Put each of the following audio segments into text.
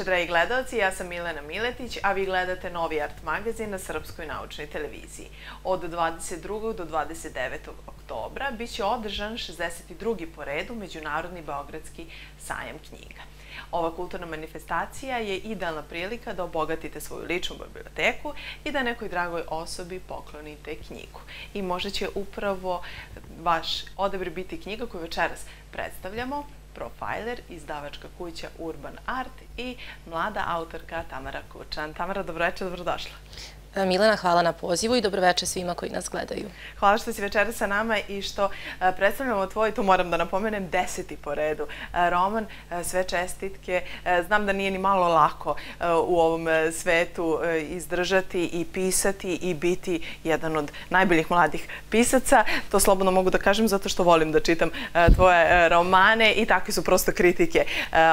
veče, dragi gledalci. Ja sam Milena Miletić, a vi gledate Novi Art magazin na Srpskoj naučnoj televiziji. Od 22. do 29. oktobra biće održan 62. po redu Međunarodni Beogradski sajam knjiga. Ova kulturna manifestacija je idealna prilika da obogatite svoju ličnu biblioteku i da nekoj dragoj osobi poklonite knjigu. I možda će upravo vaš odabir biti knjiga koju večeras predstavljamo, Profiler, izdavačka kuća Urban Art i mlada autorka Tamara Kučan. Tamara, dobroveče, dobrodošla. E, Milena, hvala na pozivu i dobroveče svima koji nas gledaju. Hvala što si večera sa nama i što e, predstavljamo tvoj, tu moram da napomenem, deseti po redu. E, roman, sve čestitke. Znam da nije ni malo lako u ovom svetu izdržati i pisati i biti jedan od najboljih mladih pisaca. To slobodno mogu da kažem zato što volim da čitam tvoje romane i takve su prosto kritike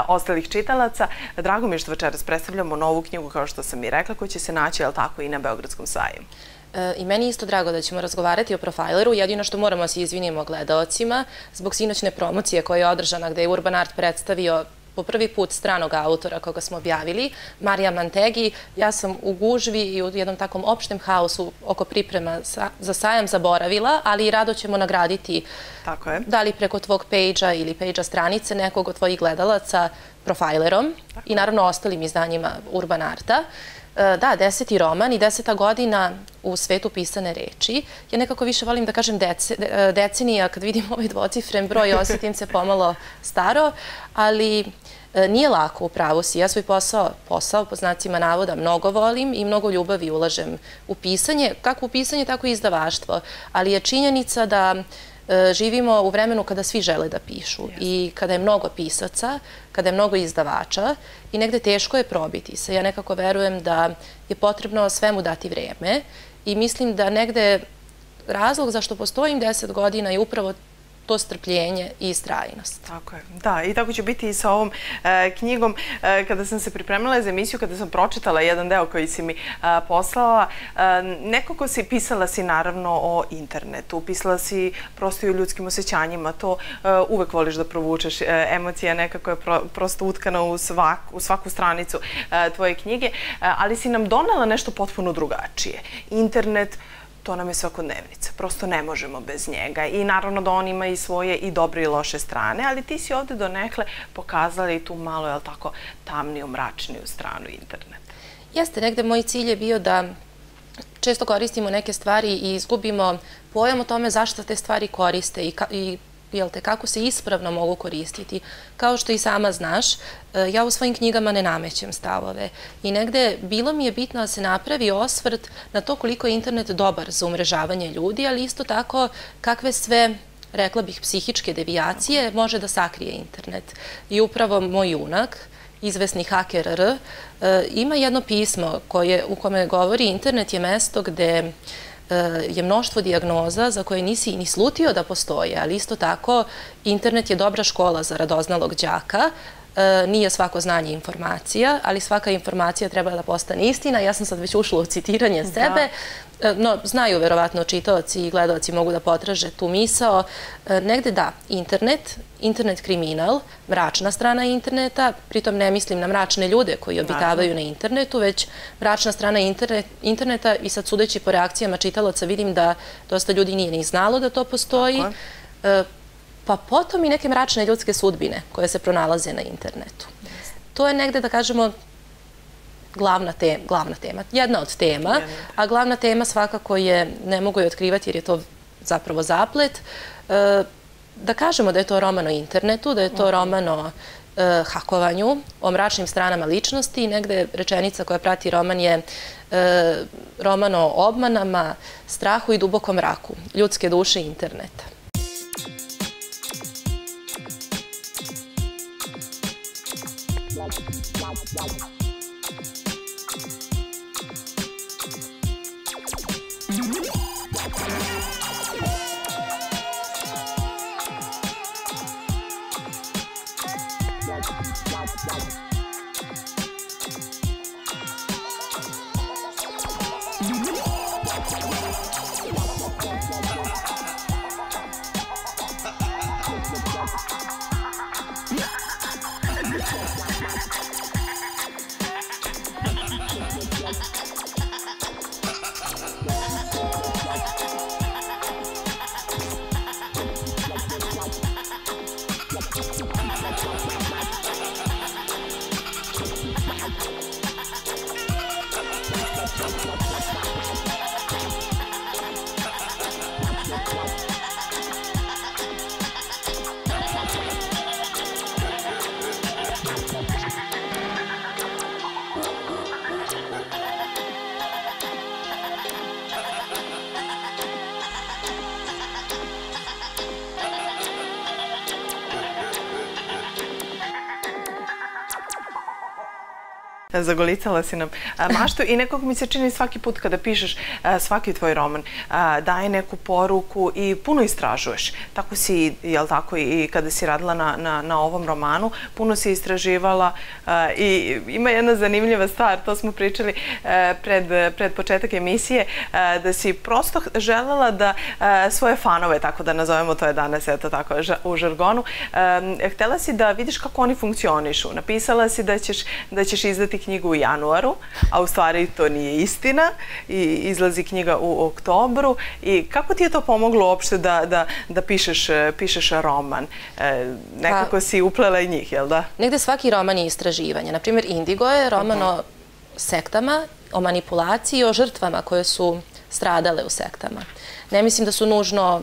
ostalih čitalaca. Drago mi je što večeras predstavljamo novu knjigu, kao što sam i rekla, koja će se naći, ali tako, i na Beogradskom sajmu. E, I meni isto drago da ćemo razgovarati o profileru. Jedino što moramo da se izvinimo gledalcima zbog sinoćne promocije koja je održana gde je Urban Art predstavio po prvi put stranog autora koga smo objavili, Marija Mantegi. Ja sam u gužvi i u jednom takvom opštem haosu oko priprema za sajam zaboravila, ali rado ćemo nagraditi Tako je. da li preko tvog pejđa ili pejđa stranice nekog od tvojih gledalaca profilerom i naravno ostalim izdanjima Urban Arta. E, da, deseti roman i deseta godina u svetu pisane reči. Ja nekako više volim da kažem e, decenija, kad vidim ovaj dvocifren broj, osjetim se pomalo staro, ali e, nije lako u pravu si. Ja svoj posao, posao po znacima navoda, mnogo volim i mnogo ljubavi ulažem u pisanje, kako u pisanje, tako i izdavaštvo. Ali je činjenica da živimo u vremenu kada svi žele da pišu i kada je mnogo pisaca, kada je mnogo izdavača i negde teško je probiti se. Ja nekako verujem da je potrebno svemu dati vreme i mislim da negde razlog zašto postojim deset godina je upravo to strpljenje i istrajnost. Tako je. Da, i tako će biti i sa ovom e, knjigom. E, kada sam se pripremila za emisiju, kada sam pročitala jedan deo koji si mi e, poslala, nekako si pisala si naravno o internetu, pisala si prosto i o ljudskim osjećanjima, to uvek voliš da provučeš. Emocija nekako je pro, prosto utkana u, svak, u svaku stranicu tvoje knjige, ali si nam donela nešto potpuno drugačije. Internet, to nam je svakodnevnica. Prosto ne možemo bez njega. I naravno da on ima i svoje i dobre i loše strane, ali ti si ovde donekle pokazali tu malo, jel tako, tamniju, mračniju stranu interneta. Jeste, negde moj cilj je bio da često koristimo neke stvari i izgubimo pojam o tome zašto te stvari koriste i, i jel te, kako se ispravno mogu koristiti. Kao što i sama znaš, e, ja u svojim knjigama ne namećem stavove i negde bilo mi je bitno da se napravi osvrt na to koliko je internet dobar za umrežavanje ljudi, ali isto tako kakve sve rekla bih, psihičke devijacije može da sakrije internet. I upravo moj junak, izvesni haker R, e, ima jedno pismo koje, u kome govori internet je mesto gde je mnoštvo diagnoza za koje nisi ni slutio da postoje, ali isto tako internet je dobra škola za radoznalog đaka, nije svako znanje informacija, ali svaka informacija treba da postane istina. Ja sam sad već ušla u citiranje da. sebe, e, no znaju verovatno čitaoci i gledalci mogu da potraže tu misao. E, negde da, internet, internet kriminal, mračna strana interneta, pritom ne mislim na mračne ljude koji obitavaju na internetu, već mračna strana internet, interneta i sad sudeći po reakcijama čitalaca vidim da dosta ljudi nije ni znalo da to postoji. Tako pa potom i neke mračne ljudske sudbine koje se pronalaze na internetu. To je negde, da kažemo, glavna, te, glavna tema, jedna od tema, a glavna tema svakako je, ne mogu je otkrivati jer je to zapravo zaplet, e, da kažemo da je to roman o internetu, da je to roman o e, hakovanju, o mračnim stranama ličnosti i negde rečenica koja prati roman je e, roman o obmanama, strahu i dubokom mraku ljudske duše interneta. Zagolicala si nam maštu i nekog mi se čini svaki put kada pišeš svaki tvoj roman daje neku poruku i puno istražuješ. Tako si, jel tako, i kada si radila na, na, na ovom romanu, puno si istraživala i ima jedna zanimljiva stvar, to smo pričali pred, pred početak emisije, da si prosto želela da svoje fanove, tako da nazovemo to je danas, eto tako, u žargonu, htela si da vidiš kako oni funkcionišu. Napisala si da ćeš, da ćeš izdati knjigu u januaru, a u stvari to nije istina i izlazi knjiga u oktobru. I kako ti je to pomoglo uopšte da, da, da pišeš, pišeš roman? E, nekako pa, si uplela i njih, jel da? Negde svaki roman je istraživanje. Naprimjer, Indigo je roman o sektama, o manipulaciji i o žrtvama koje su stradale u sektama. Ne mislim da su nužno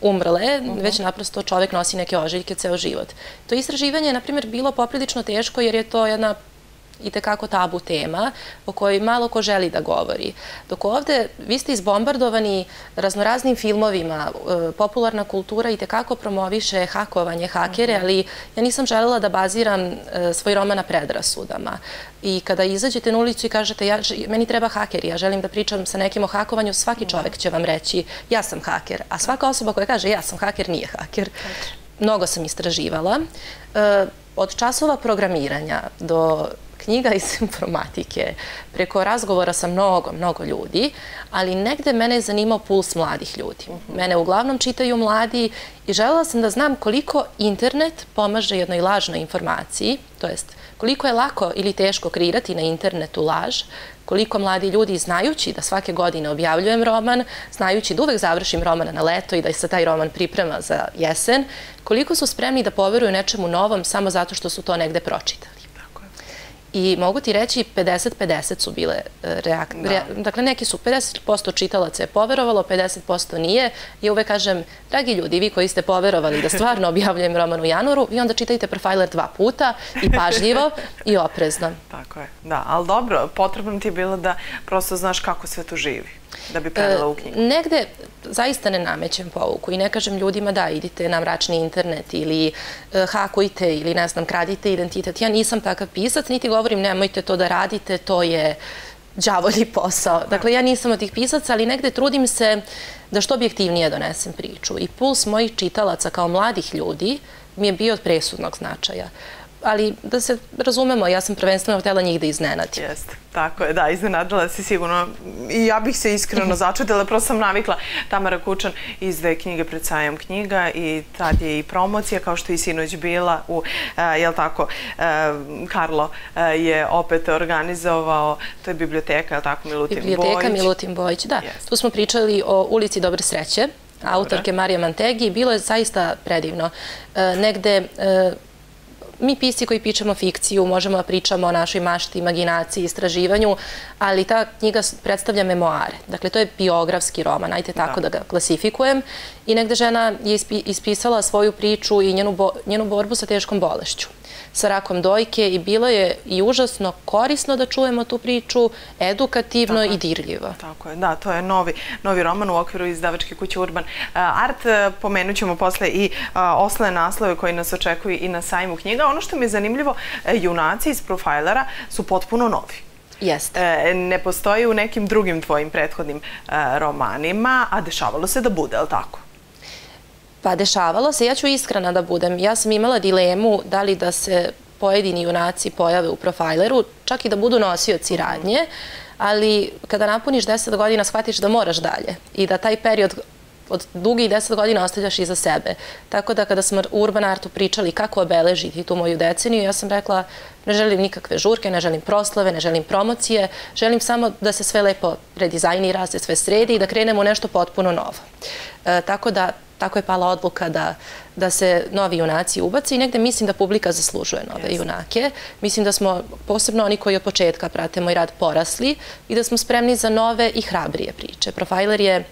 umrle, uh -huh. već naprosto čovek nosi neke ožiljke ceo život. To istraživanje je, na primjer, bilo poprilično teško jer je to jedna i tekako tabu tema o kojoj malo ko želi da govori. Dok ovde vi ste izbombardovani raznoraznim filmovima, e, popularna kultura i tekako promoviše hakovanje, hakere, mhm. ali ja nisam želela da baziram e, svoj roman na predrasudama. I kada izađete na ulicu i kažete ja, meni treba haker, ja želim da pričam sa nekim o hakovanju, svaki da. čovek će vam reći ja sam haker, a svaka osoba koja kaže ja sam haker nije haker. Mnogo sam istraživala. E, od časova programiranja do knjiga iz informatike, preko razgovora sa mnogo, mnogo ljudi, ali negde mene je zanimao puls mladih ljudi. Mhm. Mene uglavnom čitaju mladi i želela sam da znam koliko internet pomaže jednoj lažnoj informaciji, to jest koliko je lako ili teško kreirati na internetu laž, koliko mladi ljudi znajući da svake godine objavljujem roman, znajući da uvek završim roman na leto i da se taj roman priprema za jesen, koliko su spremni da poveruju nečemu novom samo zato što su to negde pročitali. I mogu ti reći 50-50 su bile e, reakcije. Da. Dakle, neki su 50% čitalaca je poverovalo, 50% nije. I uvek kažem, dragi ljudi, vi koji ste poverovali da stvarno objavljujem roman u januaru, vi onda čitajte Profiler dva puta i pažljivo i oprezno. Tako je, da. Ali dobro, potrebno ti je bilo da prosto znaš kako sve to živi da bi prevela u knjigu? Negde zaista ne namećem povuku i ne kažem ljudima da idite na mračni internet ili e, hakujte ili ne znam, kradite identitet. Ja nisam takav pisac, niti govorim nemojte to da radite, to je džavolji posao. Dakle, ja nisam od tih pisaca, ali negde trudim se da što objektivnije donesem priču. I puls mojih čitalaca kao mladih ljudi mi je bio od presudnog značaja ali da se razumemo, ja sam prvenstveno htjela njih da iznenadim. Jeste, tako je, da, iznenadila si sigurno. I ja bih se iskreno začutila, prosto sam navikla Tamara Kučan iz dve knjige pred sajom knjiga i tad je i promocija, kao što i sinoć bila u, jel tako, Karlo je opet organizovao, to je biblioteka, jel tako, Milutin Bojić. Biblioteka Milutin Bojić, da. Tu smo pričali o ulici Dobre sreće, autorke Marije Mantegi. Bilo je zaista predivno. Negde mi pisci koji pičemo fikciju, možemo da pričamo o našoj mašti, imaginaciji, istraživanju, ali ta knjiga predstavlja memoare. Dakle, to je biografski roman, ajte tako da, da ga klasifikujem. I negde žena je ispisala svoju priču i njenu, bo, njenu borbu sa teškom bolešću sa rakom dojke i bilo je i užasno korisno da čujemo tu priču, edukativno i dirljivo. Tako je, da, to je novi, novi roman u okviru izdavačke kuće Urban Art. E, pomenut ćemo posle i osle naslove koji nas očekuju i na sajmu knjiga. Ono što mi je zanimljivo, e, junaci iz profajlera su potpuno novi. Jeste. E, ne postoji u nekim drugim tvojim prethodnim romanima, a dešavalo se da bude, je li tako? Pa dešavalo se, ja ću iskrena da budem. Ja sam imala dilemu da li da se pojedini junaci pojave u profajleru, čak i da budu nosioci radnje, ali kada napuniš 10 godina shvatiš da moraš dalje i da taj period od dugih deset godina ostavljaš iza sebe. Tako da kada smo u Urban Artu pričali kako obeležiti tu moju deceniju, ja sam rekla ne želim nikakve žurke, ne želim proslave, ne želim promocije, želim samo da se sve lepo redizajnira, da se sve sredi i da krenemo nešto potpuno novo. E, tako da tako je pala odluka da, da se novi junaci ubace i negde mislim da publika zaslužuje nove junake. Mislim da smo, posebno oni koji od početka prate moj rad, porasli i da smo spremni za nove i hrabrije priče. Profiler je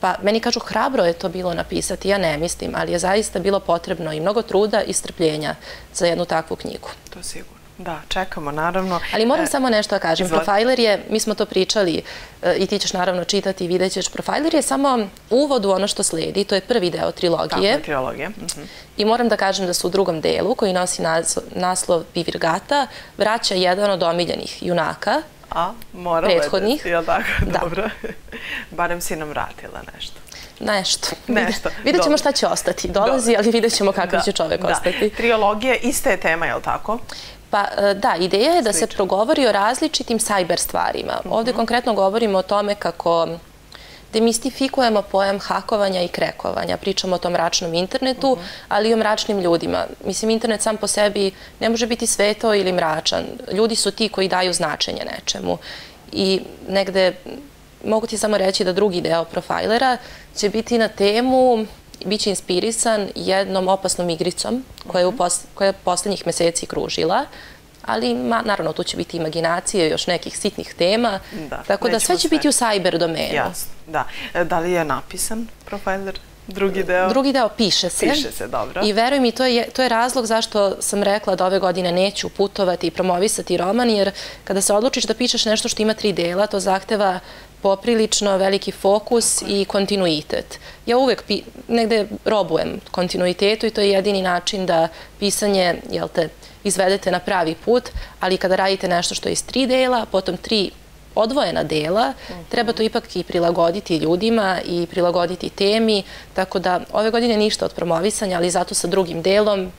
Pa meni kažu hrabro je to bilo napisati, ja ne mislim, ali je zaista bilo potrebno i mnogo truda i strpljenja za jednu takvu knjigu. To sigurno. Da, čekamo, naravno. Ali moram E, samo nešto da kažem. Profiler je, mi smo to pričali e, i ti ćeš naravno čitati i vidjet ćeš, Profiler je samo uvod u ono što sledi, to je prvi deo Tako trilogije. je, trilogija. Mhm. I moram da kažem da su u drugom delu, koji nosi naslov, naslov Vivirgata, vraća jedan od omiljenih junaka, A, moralo je Prethodnih. da, jel tako? Da. Dobro. Barem si nam vratila nešto. nešto. Nešto, Vidjet ćemo šta će ostati. Dolazi, ali vidjet ćemo kakav će čovek da. ostati. Trilogija, ista je tema, jel tako? Pa e, da, ideja je da se progovori o različitim sajber stvarima. Ovde Mhm. konkretno govorimo o tome kako demistifikujemo pojam hakovanja i krekovanja. Pričamo o tom mračnom internetu, Mhm. ali i o mračnim ljudima. Mislim, internet sam po sebi ne može biti sveto ili mračan. Ljudi su ti koji daju značenje nečemu. I negde mogu ti samo reći da drugi deo profajlera će biti na temu biće inspirisan jednom opasnom igricom koja je, u pos, koja je poslednjih meseci kružila, ali ma, naravno tu će biti imaginacije, još nekih sitnih tema, Da, tako da sve će sve. biti u cyber domenu. Jasno, da. E, Da li je napisan profiler? Drugi deo? Drugi deo piše se. Piše se, dobro. I veruj mi, to je, to je razlog zašto sam rekla da ove godine neću putovati i promovisati roman, jer kada se odlučiš da pišeš nešto što ima tri dela, to zahteva poprilično veliki fokus i kontinuitet. Ja uvek negde robujem kontinuitetu i to je jedini način da pisanje, jel te, izvedete na pravi put, ali kada radite nešto što je iz tri dela, potom tri odvojena dela, treba to ipak i prilagoditi ljudima i prilagoditi temi, tako da ove godine ništa od promovisanja, ali zato sa drugim delom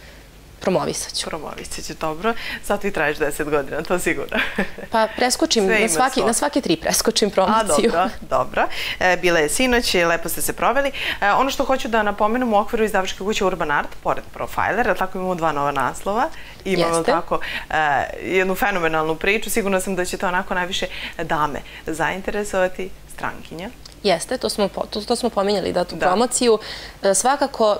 promovisat ću. Promovisit će, dobro. Zato i traješ 10 godina, to sigurno. Pa preskočim, na, svaki, na svake tri preskočim A, promociju. dobro, dobro. E, bila je sinoć i lepo ste se proveli. E, ono što hoću da napomenem u okviru izdavačke kuće Urban Art, pored Profilera, tako imamo dva nova naslova. Imamo Jeste. tako e, jednu fenomenalnu priču. Sigurno sam da će to onako najviše dame zainteresovati strankinja. Jeste, to smo, to, to smo pominjali da tu Da. promociju. Svakako,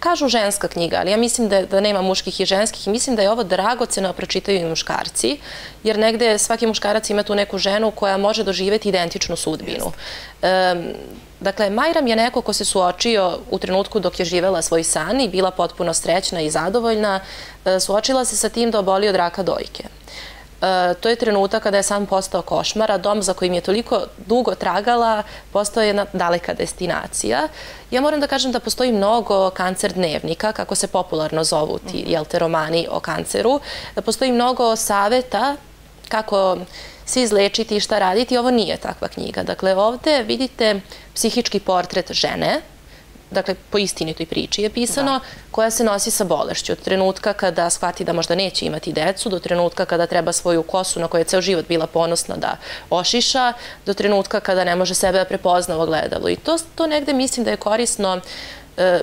kažu ženska knjiga, ali ja mislim da, da nema muških i ženskih i mislim da je ovo dragoceno da pročitaju i muškarci, jer negde svaki muškarac ima tu neku ženu koja može doživeti identičnu sudbinu. E, dakle, Majram je neko ko se suočio u trenutku dok je živela svoj san i bila potpuno srećna i zadovoljna, e, suočila se sa tim da oboli od raka dojke. E, to je trenutak kada je sam postao košmar, a dom za kojim je toliko dugo tragala postao je jedna daleka destinacija. Ja moram da kažem da postoji mnogo kancer dnevnika, kako se popularno zovu ti, jel te, romani o kanceru. Da postoji mnogo saveta kako se izlečiti i šta raditi. Ovo nije takva knjiga. Dakle, ovde vidite psihički portret žene, dakle, po istinitoj priči je pisano, koja se nosi sa bolešću. Od trenutka kada shvati da možda neće imati decu, do trenutka kada treba svoju kosu na kojoj je ceo život bila ponosna da ošiša, do trenutka kada ne može sebe da prepozna u ogledalu. I to, to negde mislim da je korisno e,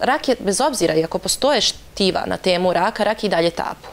rak je, bez obzira, i ako postoje štiva na temu raka, rak je i dalje tabu.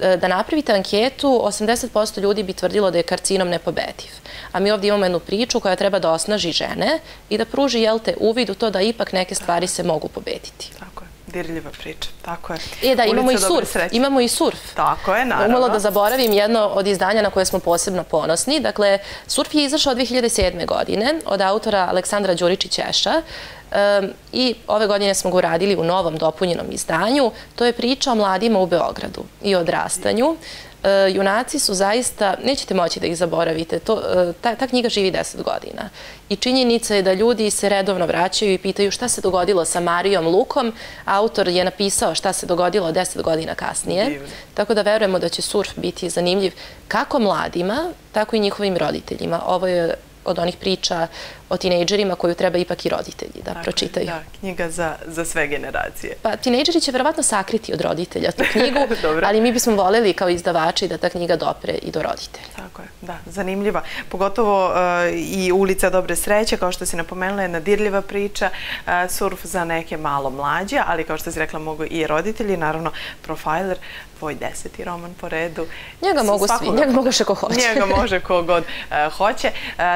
E, Da napravite anketu, 80% ljudi bi tvrdilo da je karcinom nepobediv. A mi ovdje imamo jednu priču koja treba da osnaži žene i da pruži, jel te, uvid u to da ipak neke stvari se mogu pobediti. Tako je, dirljiva priča, tako je. E da, imamo Ulica i surf. Imamo i surf. Tako je, naravno. Umalo da zaboravim jedno od izdanja na koje smo posebno ponosni. Dakle, Surf je izašao 2007. godine od autora Aleksandra Đuričić-Eša um, i ove godine smo ga uradili u novom dopunjenom izdanju. To je priča o mladima u Beogradu i odrastanju. E, junaci su zaista, nećete moći da ih zaboravite, to, e, ta, ta knjiga živi 10 godina. I činjenica je da ljudi se redovno vraćaju i pitaju šta se dogodilo sa Marijom Lukom. Autor je napisao šta se dogodilo 10 godina kasnije. Divno. Tako da verujemo da će surf biti zanimljiv kako mladima, tako i njihovim roditeljima. Ovo je od onih priča o tinejdžerima koju treba ipak i roditelji da Tako je, pročitaju. Da, knjiga za, za sve generacije. Pa tinejdžeri će verovatno sakriti od roditelja tu knjigu, ali mi bismo voljeli kao izdavači da ta knjiga dopre i do roditelja. Tako je, da, zanimljiva. Pogotovo uh, i ulica Dobre sreće, kao što si napomenula, jedna dirljiva priča, uh, surf za neke malo mlađe, ali kao što si rekla mogu i roditelji, naravno profiler, tvoj deseti roman po redu. Njega mogu svi, njega mogu še ko hoće. Njega može ko god uh, hoće.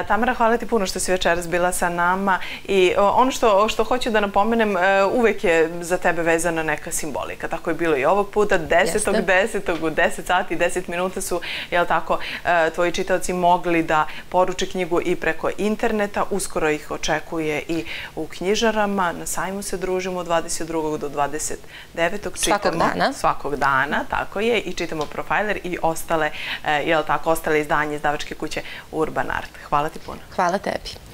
Tamara, hvala ti puno što si večeras bila sa nama i ono što, što hoću da napomenem, uh, uvek je za tebe vezana neka simbolika. Tako je bilo i ovog puta, desetog, desetog, u deset sati, deset minuta su, jel tako, uh, tvoji čitaoci mogli da poruče knjigu i preko interneta. Uskoro ih očekuje i u knjižarama. Na sajmu se družimo od 22. do 29. Svakog čitamo, dana. Svakog dana, tako je, i čitamo Profiler i ostale, e, jel tako, ostale izdanje izdavačke kuće Urban Art. Hvala ti puno. Hvala tebi.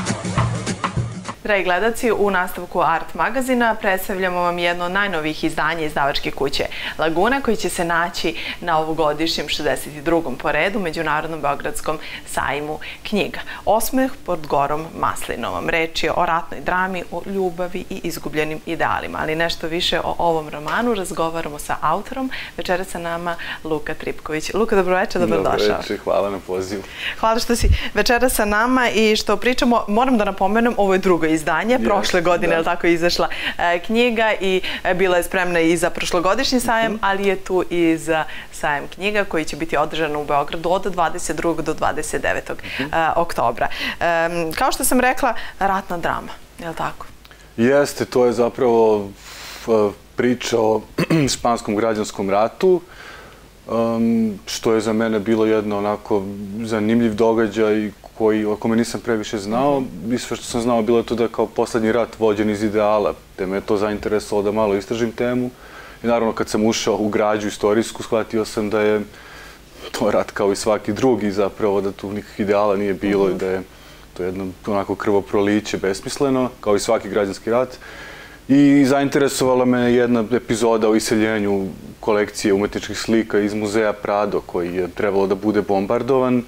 Dragi gledaci, u nastavku Art magazina predstavljamo vam jedno od najnovijih izdanja izdavačke kuće Laguna koji će se naći na ovogodišnjem 62. poredu Međunarodnom Beogradskom sajmu knjiga. Osmeh pod gorom Maslinovom. Reč je o ratnoj drami, o ljubavi i izgubljenim idealima. Ali nešto više o ovom romanu razgovaramo sa autorom. Večera sa nama Luka Tripković. Luka, dobroveče, dobrodošao. Dobroveče, hvala na pozivu. Hvala što si večera sa nama i što pričamo. Moram da napomenem, ovo je drugo izdanje. Prošle godine, je tako, izašla e, knjiga i e, bila je spremna i za prošlogodišnji sajem, ali je tu i za sajem knjiga koji će biti održan u Beogradu od 22. do 29. E, oktobra. Kao što sam rekla, ratna drama, je li tako? Jeste, to je zapravo priča o španskom građanskom ratu, um, što je za mene bilo jedno onako zanimljiv događaj koji, o kome nisam previše znao, i sve što sam znao bilo je to da kao poslednji rat vođen iz ideala, te me je to zainteresovalo da malo istražim temu. I naravno kad sam ušao u građu istorijsku, shvatio sam da je to rat kao i svaki drugi zapravo, da tu nikakvih ideala nije bilo i da je to jedno onako krvoproliće besmisleno, kao i svaki građanski rat. I zainteresovala me jedna epizoda o iseljenju kolekcije umetničkih slika iz muzeja Prado, koji je trebalo da bude bombardovan.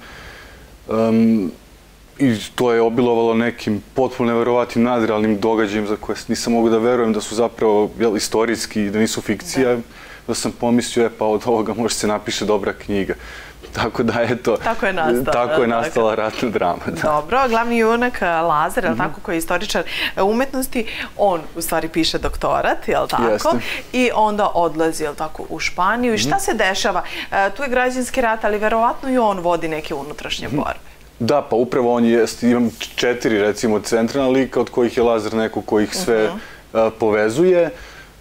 I to je obilovalo nekim potpuno neverovatnim nadrealnim događajem za koje nisam mogu da verujem da su zapravo jel, istorijski i da nisu fikcija. Da. da sam pomislio, e pa od ovoga može se napiše dobra knjiga. Tako da, eto... Tako je nastala. Tako je nastala ratna drama, da. Dobro, glavni junak eh, Lazar, mm -hmm. tako, koji je istoričar eh, umetnosti, on u stvari piše doktorat, jel tako? Jeste. I onda odlazi, jel tako, u Španiju. I šta mm -hmm. se dešava? Eh, tu je građanski rat, ali verovatno i on vodi neke unutrašnje mm -hmm. Da, pa upravo on je, imam četiri recimo centralna lika od kojih je Lazar neko koji ih sve uh -huh. povezuje.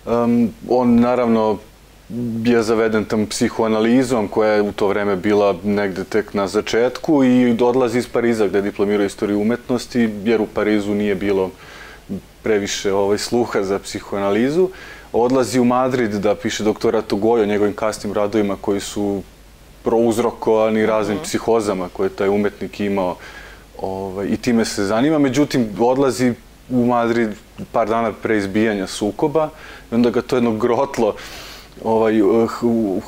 Um, on naravno je zaveden tam psihoanalizom koja je u to vreme bila negde tek na začetku i odlazi iz Pariza gde diplomira istoriju umetnosti jer u Parizu nije bilo previše ovaj, sluha za psihoanalizu. Odlazi u Madrid da piše doktorat o Goju, njegovim kasnim radovima koji su prouzrokovani raznim mhm. psihozama koje taj umetnik imao ovaj, i time se zanima. Međutim, odlazi u Madrid par dana pre izbijanja sukoba i onda ga to jedno grotlo ovaj,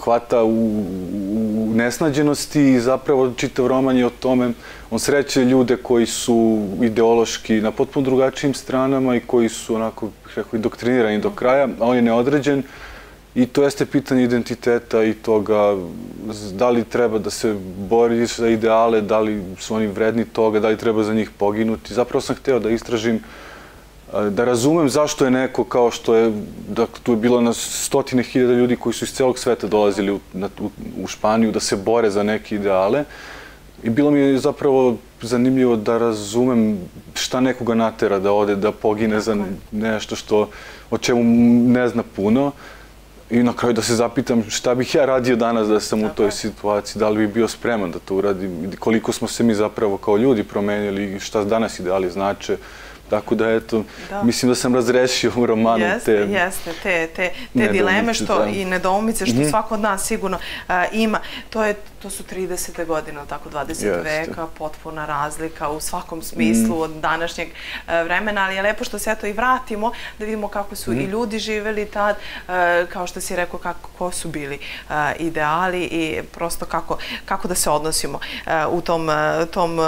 hvata u, u nesnađenosti i zapravo čitav roman je o tome, on sreće ljude koji su ideološki na potpuno drugačijim stranama i koji su onako, rekao, doktrinirani do kraja, a on je neodređen I to jeste pitanje identiteta i toga da li treba da se bori za ideale, da li su oni vredni toga, da li treba za njih poginuti. Zapravo sam hteo da istražim, da razumem zašto je neko kao što je, da tu je bilo na stotine hiljada ljudi koji su iz celog sveta dolazili u, na, u, u Španiju da se bore za neke ideale. I bilo mi je zapravo zanimljivo da razumem šta nekoga natera da ode, da pogine za nešto što, o čemu ne zna puno. I na kraju da se zapitam šta bih ja radio danas da sam u toj situaciji, da li bi bio spreman da to uradim, koliko smo se mi zapravo kao ljudi promenili i šta danas ideali znače. Tako da, eto, da. mislim da sam razrešio u romanu jeste, te... Jeste, te, te, te dileme što, da. i nedoumice što mm -hmm. svako od nas sigurno ima. To, je, to su 30. godine, tako 20. Jeste. veka, potpuna razlika u svakom smislu mm. od današnjeg uh, vremena, ali je lepo što se eto i vratimo da vidimo kako su mm. i mhm. ljudi živeli tad, uh, kao što si rekao, kako ko su bili uh, ideali i prosto kako, kako da se odnosimo u tom, tom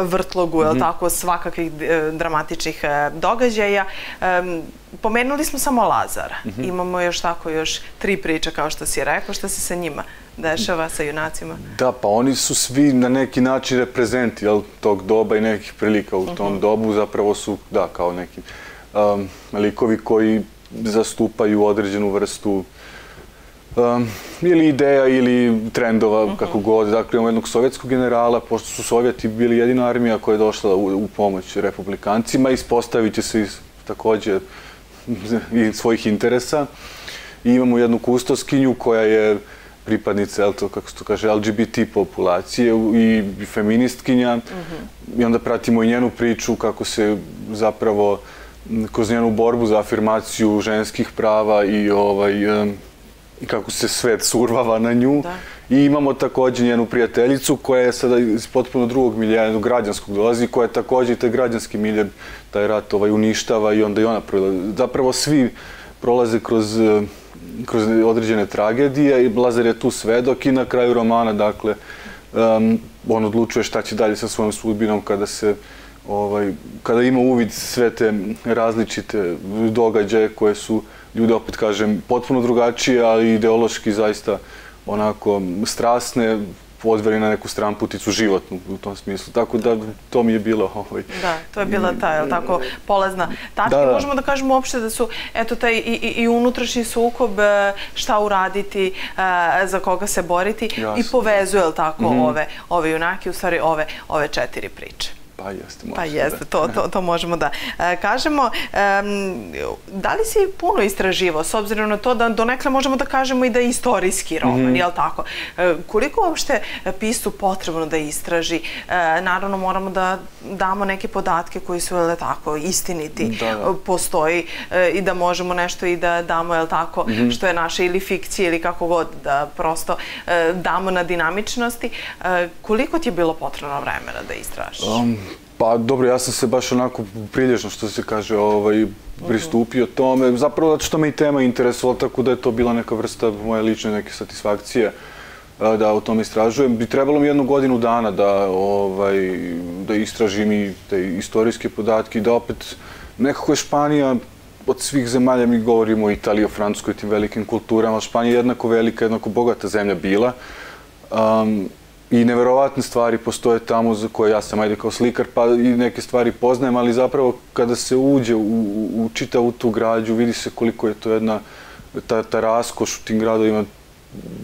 vrtlogu, mm tako, svakakvih dramatičnih e, događaja. Pomenuli smo samo Lazara. Mm -hmm. Imamo još tako još tri priče kao što si rekao. Šta se sa njima dešava, sa junacima? Da, pa oni su svi na neki način reprezenti jel, tog doba i nekih prilika u tom -hmm. dobu. Zapravo su, da, kao neki um, likovi koji zastupaju određenu vrstu um, ili ideja ili trendova, uh -huh. kako god. Dakle, imamo jednog sovjetskog generala, pošto su Sovjeti bili jedina armija koja je došla u, u pomoć republikancima, ispostavit će se iz, takođe i svojih interesa. I imamo jednu kustoskinju koja je pripadnica, jel to, kako se to kaže, LGBT populacije i feministkinja. -huh. I onda pratimo i njenu priču kako se zapravo kroz njenu borbu za afirmaciju ženskih prava i ovaj, um, kako se svet survava na nju. Da. I imamo takođe njenu prijateljicu koja je sada iz potpuno drugog milija, jednog građanskog dolazi, koja je takođe i taj građanski milje, taj rat ovaj, uništava i onda i ona prolazi. Zapravo svi prolaze kroz, kroz određene tragedije i Lazar je tu svedok i na kraju romana, dakle, on odlučuje šta će dalje sa svojom sudbinom kada se ovaj, kada ima uvid sve te različite događaje koje su ljude, opet kažem, potpuno drugačije, ali ideološki zaista onako strasne, odveli na neku stramputicu životnu u tom smislu. Tako da to mi je bilo ovaj... Da, to je bila ta, je tako, polazna tačka. Da, da. Možemo da kažemo uopšte da su, eto, taj i, i, unutrašnji sukob, e, šta uraditi, e, za koga se boriti Jasne. i povezuje, je tako, mm -hmm. ove, ove junake, u stvari ove, ove četiri priče. Pa jeste, Pa jeste, to, to, to možemo da e, kažemo. E, da li si puno istraživo, s obzirom na to da donekle možemo da kažemo i da je istorijski roman, mm -hmm. jel tako? E, koliko uopšte pisu potrebno da istraži? E, naravno, moramo da damo neke podatke koji su, jel tako, istiniti. Da, da. Postoji i da možemo nešto i da damo, jel tako, mm -hmm. što je naše ili fikcije ili kako god, da prosto damo na dinamičnosti. Koliko ti je bilo potrebno vremena da istražiš? Um, Pa dobro, ja sam se baš onako prilježno, što se kaže, ovaj, pristupio tome. Zapravo zato što me i tema interesovala, tako da je to bila neka vrsta moje lične neke satisfakcije da o tome istražujem. Bi trebalo mi jednu godinu dana da, ovaj, da istražim i te istorijske podatke i da opet nekako je Španija od svih zemalja mi govorimo o Italiji, o Francuskoj, tim velikim kulturama. Španija je jednako velika, jednako bogata zemlja bila. Um, i neverovatne stvari postoje tamo za koje ja sam ajde kao slikar pa i neke stvari poznajem, ali zapravo kada se uđe u, u, u čitavu tu građu vidi se koliko je to jedna ta, ta raskoš u tim gradovima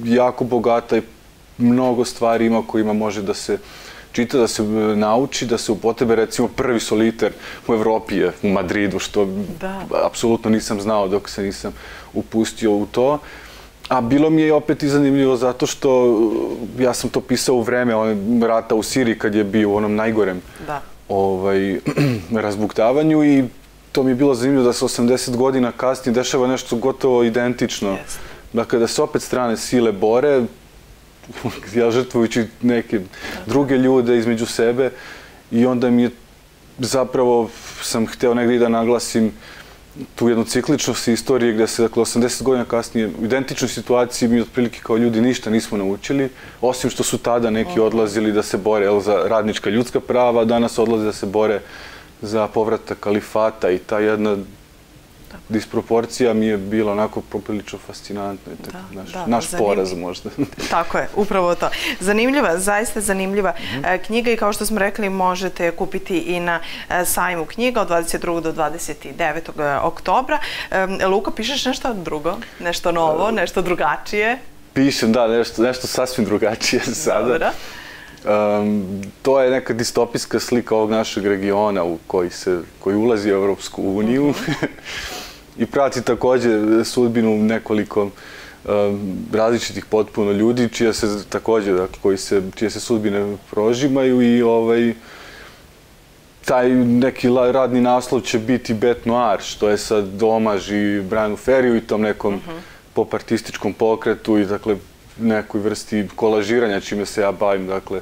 jako bogata i mnogo stvari ima kojima može da se čita, da se nauči, da se upotrebe recimo prvi soliter u Evropi je u Madridu, što da. apsolutno nisam znao dok se nisam upustio u to. A bilo mi je opet i zanimljivo zato što ja sam to pisao u vreme on, rata u Siriji kad je bio u onom najgorem da. ovaj, razbuktavanju i to mi je bilo zanimljivo da se 80 godina kasnije dešava nešto gotovo identično. Yes. Dakle, da se opet strane sile bore, ja žrtvujući neke druge ljude između sebe i onda mi je zapravo sam hteo negdje da naglasim uh, tu jednu cikličnost istorije gde se, dakle, 80 godina kasnije u identičnoj situaciji mi otprilike kao ljudi ništa nismo naučili, osim što su tada neki odlazili da se bore el, za radnička ljudska prava, danas odlaze da se bore za povratak kalifata i ta jedna disproporcija mi je bila onako poprilično fascinantna. Da, naš, da, naš poraz možda. Tako je, upravo to. Zanimljiva, zaista zanimljiva mm -hmm. knjiga i kao što smo rekli možete kupiti i na e, sajmu knjiga od 22. do 29. E, oktobra. Luka, pišeš nešto drugo? Nešto novo, nešto drugačije? Pišem, da, nešto, nešto sasvim drugačije sada. Dobro. Um, to je neka distopijska slika ovog našeg regiona u koji, se, koji ulazi u Evropsku uniju. Mm -hmm. i prati takođe sudbinu nekoliko različitih potpuno ljudi čija se takođe dakle koji se čije se sudbine prožimaju i ovaj taj neki radni naslov će biti Bet Noir, što je sad domaž i Brianu Ferriju i tom nekom uh mhm. -huh. popartističkom pokretu i dakle nekoj vrsti kolažiranja čime se ja bavim, dakle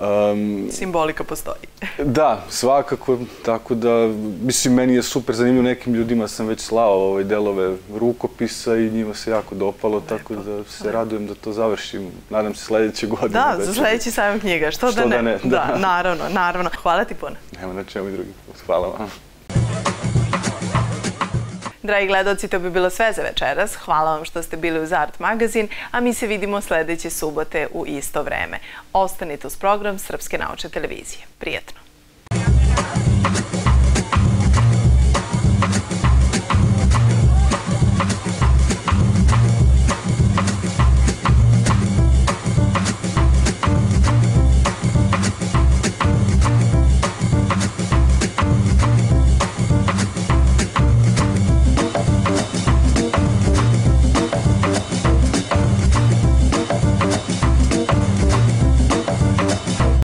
Um, Simbolika postoji. da, svakako, tako da, mislim, meni je super zanimljivo, nekim ljudima sam već slao ovaj delove rukopisa i njima se jako dopalo, Lepo. tako da se radujem da to završim, nadam se sledeće godine. Da, za sledeći sajam knjiga, što, što da ne? Da, ne, da. da, naravno, naravno. Hvala ti puno. Nema na čemu i drugi hvala vam. Dragi gledalci, to bi bilo sve za večeras. Hvala vam što ste bili uz Art magazin, a mi se vidimo sledeće subote u isto vreme. Ostanite uz program Srpske naučne televizije. Prijetno!